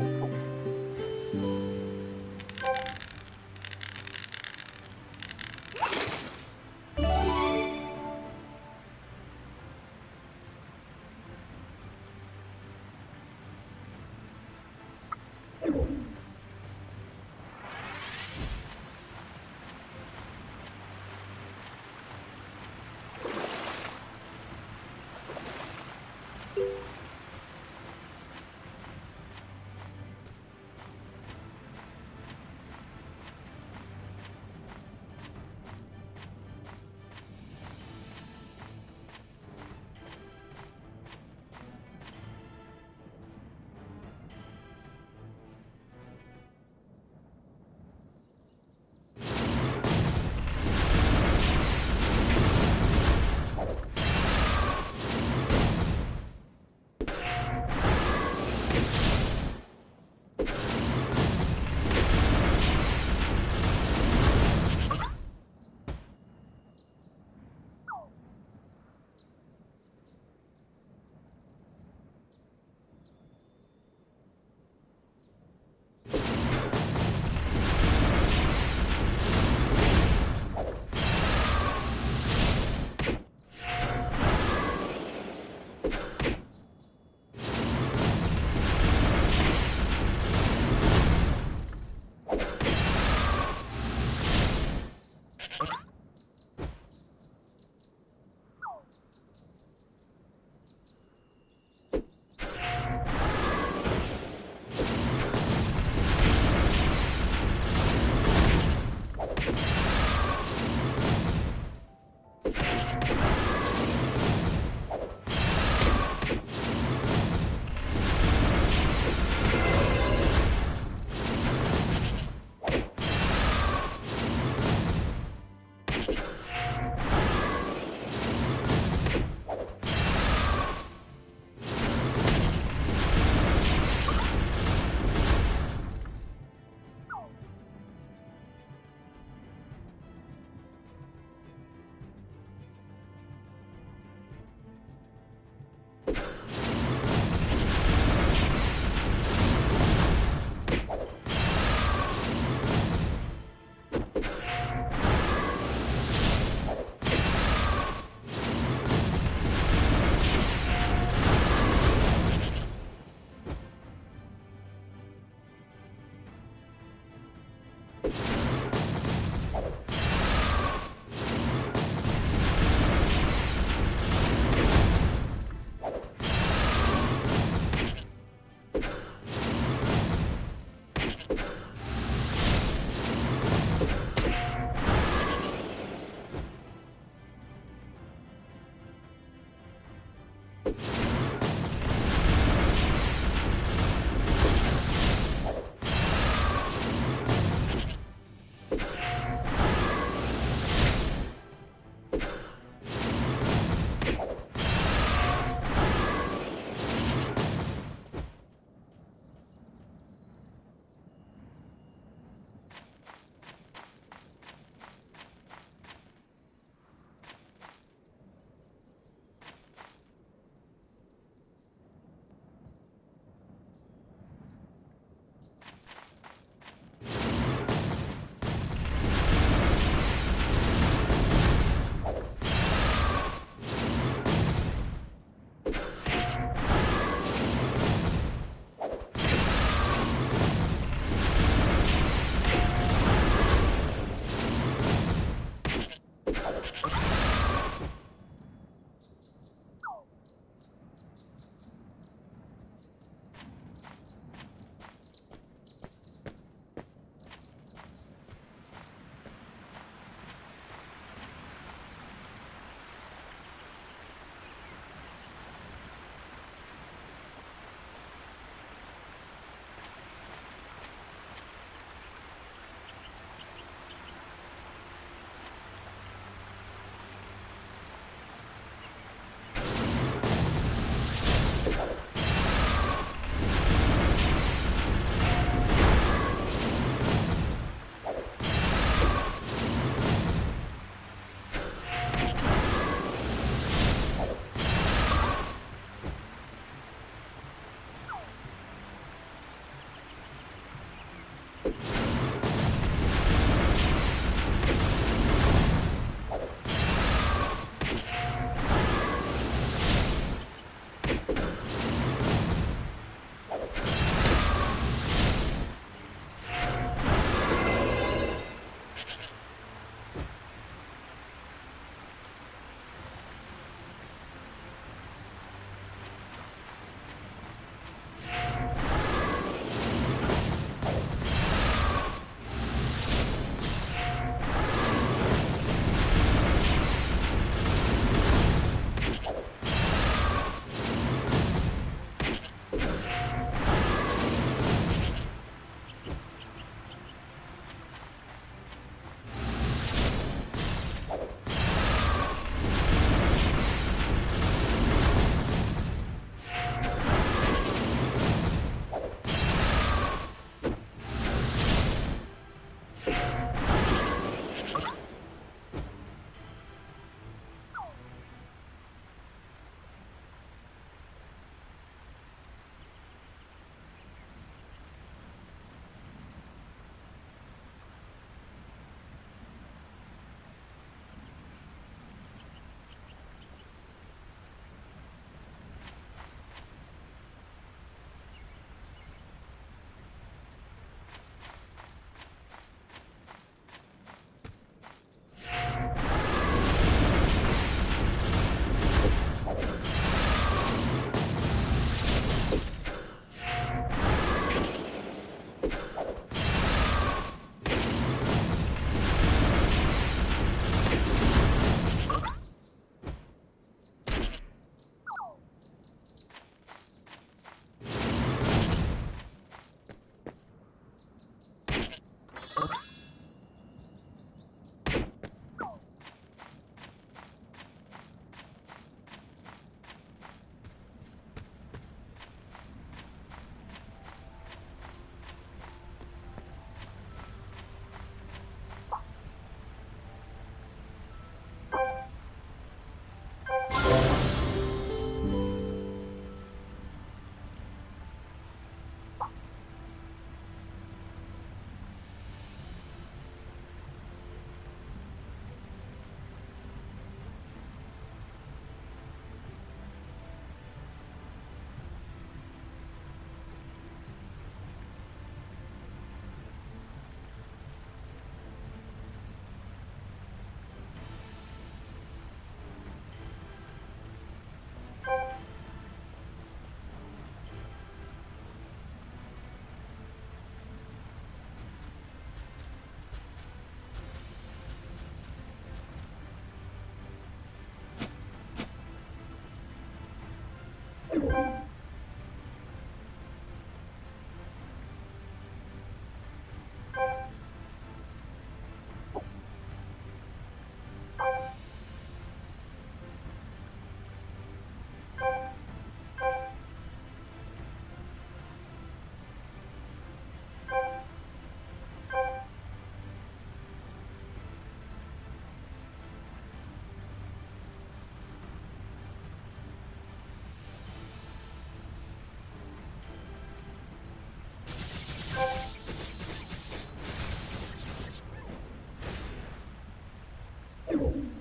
you Thank you. cool.